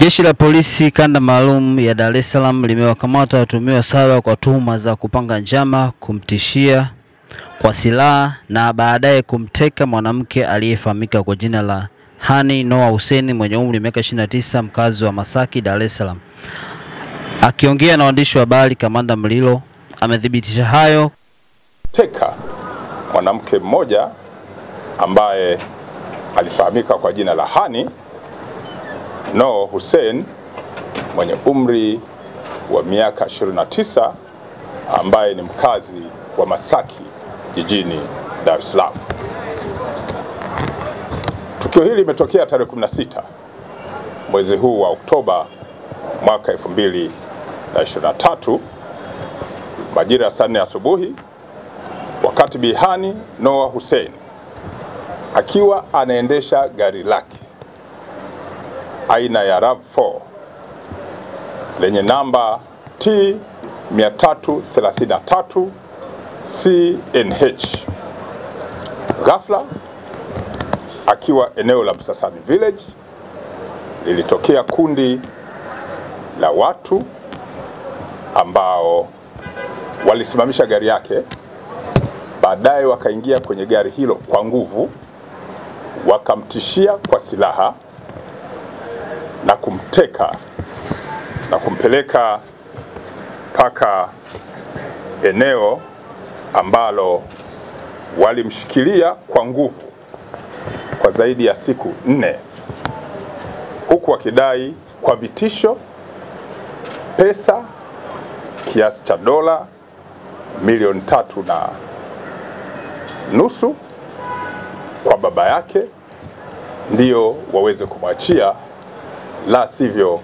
Jeshi la Polisi kanda maalum ya Dar es Salaam limewakamata watuhumiwa saba kwa tuhuma za kupanga njama, kumtishia kwa silaha na baadaye kumteka mwanamke aliyefahamika kwa jina la Hani noa Hussein mwenye umri wa miaka 29 mkazi wa Masaki, Dar es Salaam. Akiongea na waandishi wa habari, Kamanda Mlilo amethibitisha hayo. teka mwanamke mmoja ambaye alifahamika kwa jina la Hani Noah Hussein mwenye umri wa miaka 29 ambaye ni mkazi wa Masaki jijini Dar es Salaam. Tukio hili limetokea tarehe 16 mwezi huu wa Oktoba mwaka 2023 majira ya saa asubuhi wakati Bihani Noah Hussein akiwa anaendesha gari lake aina ya RAV4 lenye namba T 333 CNH. Ghafla akiwa eneo la Msasani Village, lilitokea kundi la watu ambao walisimamisha gari yake, baadaye wakaingia kwenye gari hilo kwa nguvu, wakamtishia kwa silaha na kumteka na kumpeleka mpaka eneo ambalo walimshikilia kwa nguvu kwa zaidi ya siku nne, huku wakidai kwa vitisho pesa kiasi cha dola milioni tatu na nusu kwa baba yake ndiyo waweze kumwachia, la sivyo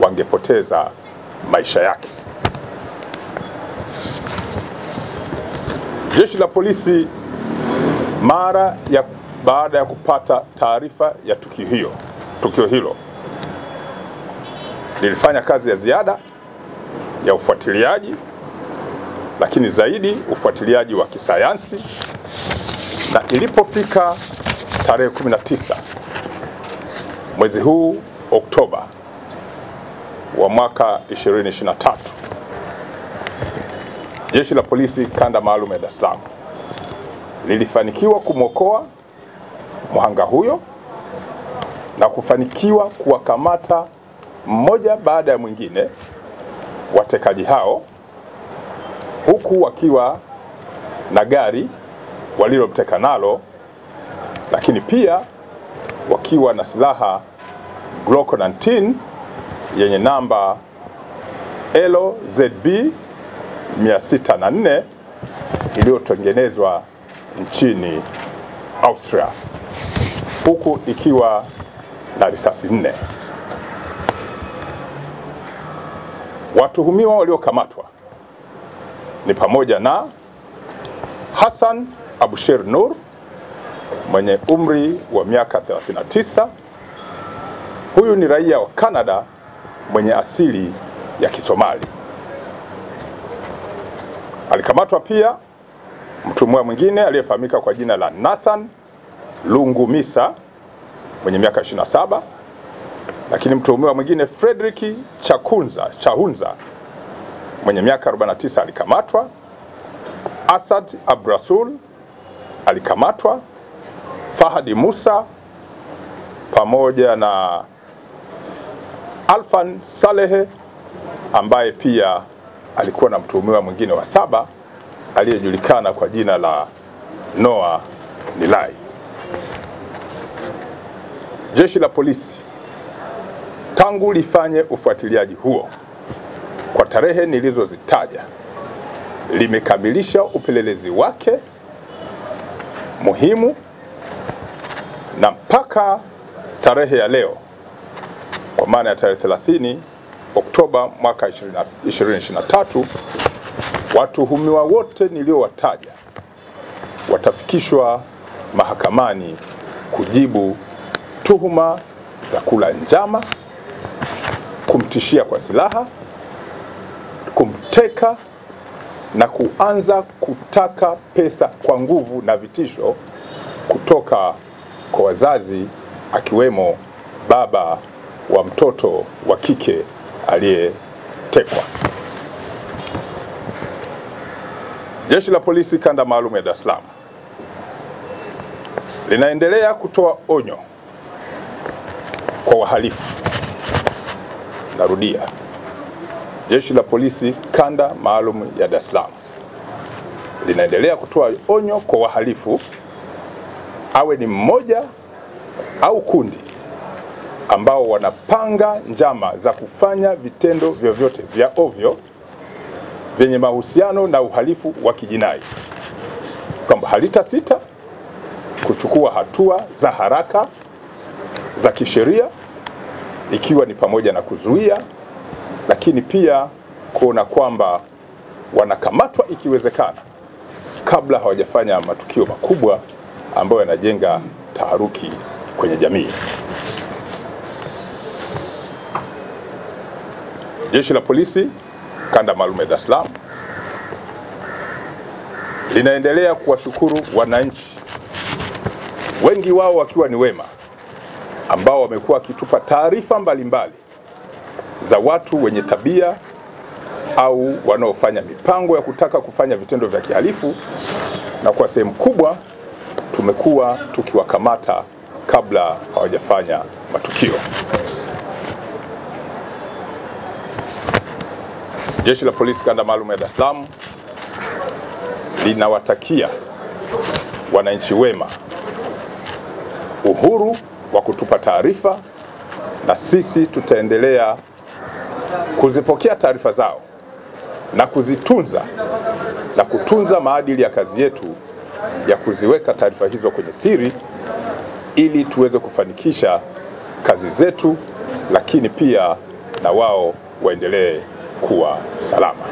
wangepoteza maisha yake. Jeshi la polisi mara ya baada ya kupata taarifa ya tukio hiyo tukio hilo lilifanya kazi ya ziada ya ufuatiliaji, lakini zaidi ufuatiliaji wa kisayansi, na ilipofika tarehe 19 mwezi huu Oktoba wa mwaka 2023 jeshi la polisi kanda maalum ya Dar es Salaam lilifanikiwa kumwokoa mhanga huyo na kufanikiwa kuwakamata mmoja baada ya mwingine watekaji hao, huku wakiwa na gari walilomteka nalo, lakini pia wakiwa na silaha Glock 19 yenye namba LZB 604 iliyotengenezwa nchini Austria, huku ikiwa na risasi nne. Watuhumiwa waliokamatwa ni pamoja na Hassan Abusher Nur mwenye umri wa miaka 39. Huyu ni raia wa Canada mwenye asili ya Kisomali. Alikamatwa pia mtuhumiwa mwingine aliyefahamika kwa jina la Nathan Lungumisa mwenye miaka 27, lakini mtuhumiwa mwingine Frederick Chakunza Chahunza mwenye miaka 49 alikamatwa. Asad Abrasul alikamatwa. Fahadi Musa pamoja na Alfan Salehe ambaye pia alikuwa na mtuhumiwa mwingine wa saba aliyejulikana kwa jina la Noah Nilai. Jeshi la polisi tangu lifanye ufuatiliaji huo kwa tarehe nilizozitaja, limekamilisha upelelezi wake muhimu na mpaka tarehe ya leo, kwa maana ya tarehe 30 Oktoba mwaka 2023 watuhumiwa wote niliowataja watafikishwa mahakamani kujibu tuhuma za kula njama, kumtishia kwa silaha, kumteka na kuanza kutaka pesa kwa nguvu na vitisho kutoka kwa wazazi akiwemo baba wa mtoto wa kike aliyetekwa. Jeshi la Polisi Kanda Maalum ya Dar es Salaam linaendelea kutoa onyo kwa wahalifu. Narudia, Jeshi la Polisi Kanda Maalum ya Dar es Salaam linaendelea kutoa onyo kwa wahalifu, awe ni mmoja au kundi ambao wanapanga njama za kufanya vitendo vyovyote vya ovyo vyenye mahusiano na uhalifu wa kijinai, kwamba halitasita kuchukua hatua za haraka za kisheria, ikiwa ni pamoja na kuzuia, lakini pia kuona kwamba wanakamatwa ikiwezekana kabla hawajafanya matukio makubwa ambayo yanajenga taharuki kwenye jamii. Jeshi la Polisi Kanda Maalum ya Dar es Salaam linaendelea kuwashukuru wananchi, wengi wao wakiwa ni wema, ambao wamekuwa wakitupa taarifa mbalimbali za watu wenye tabia au wanaofanya mipango ya kutaka kufanya vitendo vya kihalifu, na kwa sehemu kubwa tumekuwa tukiwakamata kabla hawajafanya matukio. Jeshi la Polisi Kanda Maalum ya Dar es Salaam linawatakia wananchi wema uhuru wa kutupa taarifa, na sisi tutaendelea kuzipokea taarifa zao na kuzitunza na kutunza maadili ya kazi yetu ya kuziweka taarifa hizo kwenye siri ili tuweze kufanikisha kazi zetu, lakini pia na wao waendelee kuwa salama.